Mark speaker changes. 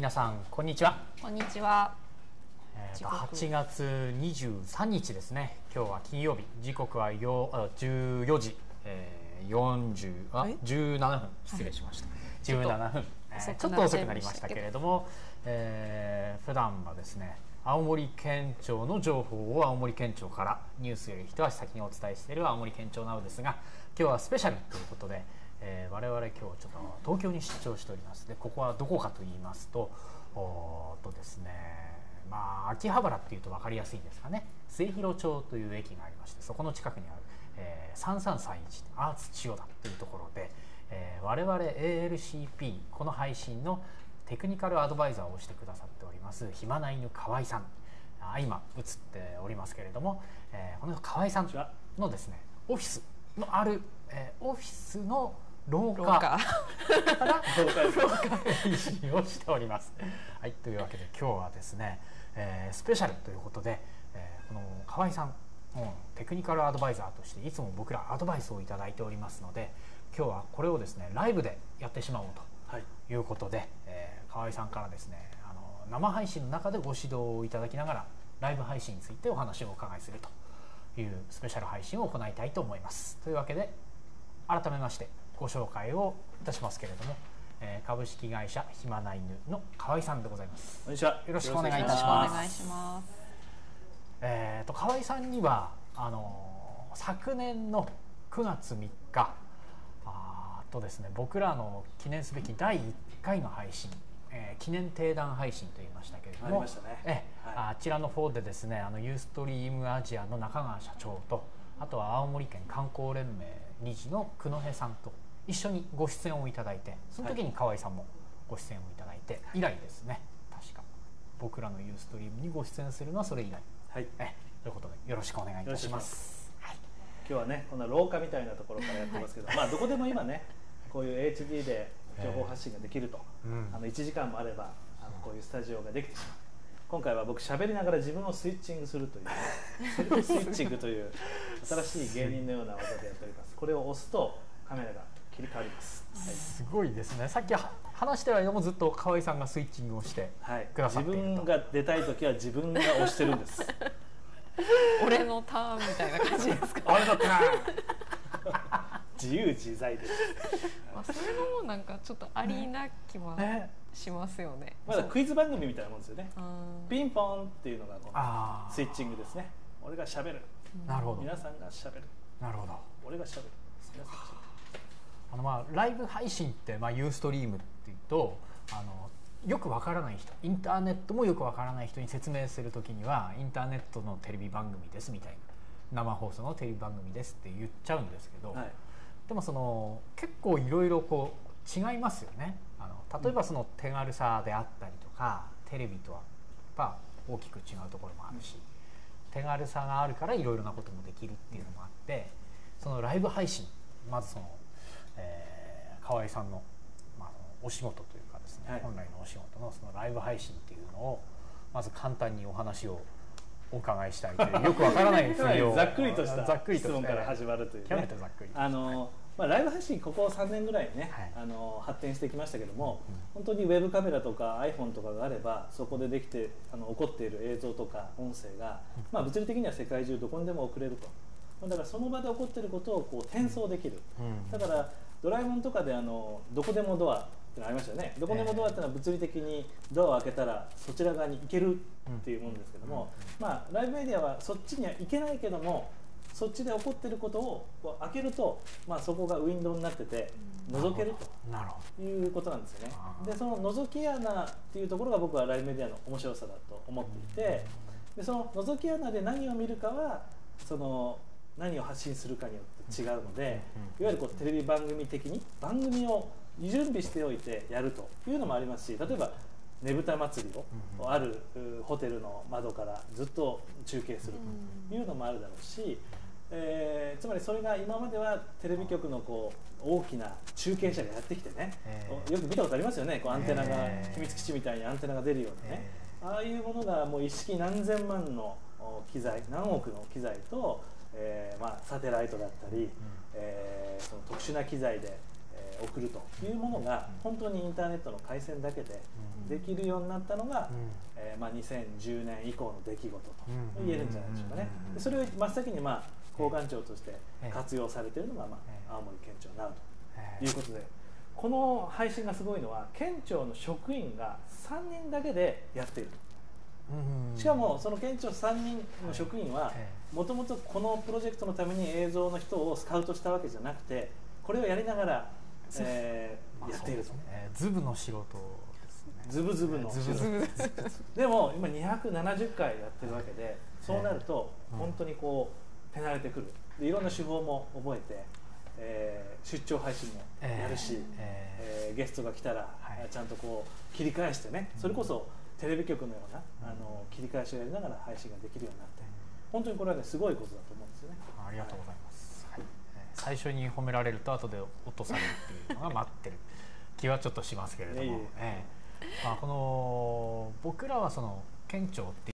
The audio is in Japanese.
Speaker 1: 皆さんこんにちは。
Speaker 2: こんにちは。
Speaker 1: えー、と8月23日ですね。今日は金曜日。時刻はよあ14時、えー、40あ17分失礼しました。はい、17分、えー、ちょっと遅くなりましたけれども、えー、普段はですね。青森県庁の情報を青森県庁からニュースより一足先にお伝えしている青森県庁なのですが今日はスペシャルということで、えー、我々今日ちょっと東京に出張しております。でここはどこかと言いますとおとですねまあ秋葉原っていうと分かりやすいんですかね。末広町という駅がありましてそこの近くにある、えー、3331アーツ千代田というところで、えー、我々 ALCP この配信のテクニカルアドバイザーをしてくださっております暇な犬河合さん。あ今映っておりますけれども、えー、この河合さんのですねオフィスのある、えー、オフィスの廊下から配信をしております。はい、というわけで今日はですね、えー、スペシャルということで、えー、この河合さんのテクニカルアドバイザーとしていつも僕らアドバイスを頂いておりますので今日はこれをですねライブでやってしまおうということで、はい、えー、河合さんからですねあの生配信の中でご指導をいただきながらライブ配信についてお話をお伺いするというスペシャル配信を行いたいと思います。というわけで改めましてご紹介をいたしますけれども、えー、株式会社ひまな犬の河合さんでございます。
Speaker 3: こんにちは。
Speaker 1: よろしくお願いいたします。
Speaker 2: お願いします。
Speaker 1: えっ、ー、と河合さんにはあの昨年の9月3日あとですね僕らの記念すべき第1回の配信えー、記念定談配信と言いましたけれども、
Speaker 3: ね、
Speaker 1: え、はい、あちらの方でですねあのユーストリームアジアの中川社長とあとは青森県観光連盟理事の久野さんと一緒にご出演をいただいてその時に河合さんもご出演をいただいて、以来ですね。確か。僕らのユーストリームにご出演するのはそれ以来、はい、えということでよろしくお願いいたします。
Speaker 3: はい、今日はねこんな廊下みたいなところからやってますけど、はい、まあどこでも今ねこういう HD で情報発信ができると、えーうん、あの1時間もあればあのこういうスタジオができてしまう。今回は僕喋りながら自分をスイッチングするというセルフスイッチングという新しい芸人のような技でやっております。これを押すとカメラが切り替わります、
Speaker 1: はい、すごいですね。さっき話してる間もずっと河合さんがスイッチングをしてくださって
Speaker 3: いる、はい、自分が出たい時は自分が押してるんです。
Speaker 2: 俺？のターンみたいな感じですか？
Speaker 1: 俺のター
Speaker 3: ン自由自在です、
Speaker 2: まあ、それもなんかちょっとありな気はしますよね、
Speaker 3: まだクイズ番組みたいなもんですよね。ピンポンっていうのがこのスイッチングですね。俺がしゃべる。
Speaker 1: なるほど。
Speaker 3: 皆さんがしゃべる。
Speaker 1: なるほど。
Speaker 3: 俺がしゃべる。皆さんがしゃべる
Speaker 1: あのまあライブ配信ってまあユーストリームっていうとあのよくわからない人インターネットもよくわからない人に説明する時にはインターネットのテレビ番組ですみたいな生放送のテレビ番組ですって言っちゃうんですけど、はい、でもその結構いろいろこう違いますよね。あの例えばその手軽さであったりとか、うん、テレビとはやっぱ大きく違うところもあるし、うん、手軽さがあるからいろいろなこともできるっていうのもあってそのライブ配信まずそのえー、河合さんの、まあ、お仕事というかですね、はい、本来のお仕事のそのライブ配信っていうのをまず簡単にお話をお伺いしたいという よくわからないふ
Speaker 3: りをざっくりとした質問から始まるという、ね、
Speaker 1: 極めてざっくり
Speaker 3: あの、まあ、ライブ配信ここ3年ぐらいね、はい、あの発展してきましたけども、うん、本当にウェブカメラとか iPhone とかがあればそこでできてあの起こっている映像とか音声が、まあ、物理的には世界中どこにでも送れると。だからその場で起こっていることをこう転送できる、うん、だからドラえもんとかであのどこでもドアってのありましたよね。どこでもドアっていうのは物理的にドアを開けたらそちら側に行けるっていうものですけども、まあライブメディアはそっちには行けないけどもそっちで起こっていることを開けると、まあ、そこがウィンドウになってて覗けると。いうことなんですよね。でその覗き穴っていうところが僕はライブメディアの面白さだと思っていてでその覗き穴で何を見るかはその何を発信するかによって違うので、いわゆるこうテレビ番組的に番組を準備しておいてやるというのもありますし例えばねぶた祭りをあるホテルの窓からずっと中継するというのもあるだろうし、えー、つまりそれが今まではテレビ局のこう大きな中継車がやってきてね、よく見たことありますよねこうアンテナが秘密基地みたいにアンテナが出るようなね、ああいうものがもう一式何千万の機材何億の機材とえーまあ、サテライトだったり、うん、えー、その特殊な機材で、えー送るというものが本当にインターネットの回線だけでできるようになったのが、えーまあ、2010年以降の出来事と言えるんじゃないでしょうかね。でそれを真っ先にまあ交換庁として活用されているのが、まあ、青森県庁になるということでこの配信がすごいのは県庁の職員が3人だけでやっているしかもその県庁3人の職員はもともとこのプロジェクトのために映像の人をスカウトしたわけじゃなくてこれをやりながら、えー、やっていると、
Speaker 1: ね、ズブの仕事
Speaker 3: ズブズブの仕事。でも今270回やってるわけでそうなると本当にこう手慣れてくる。でいろんな手法も覚えて、えー、出張配信もやるし、えー、えー、ゲストが来たら、はい、ちゃんとこう切り返してね。それこそテレビ局のようなあの切り返しをやりながら配信ができるようになって本当にこれはねすごいことだと思うんですよね。
Speaker 1: ありがとうございます。はい、最初に褒められると後で落とされるっていうのが待ってる。気はちょっとしますけれども、ええ。まあこの僕らはその県庁って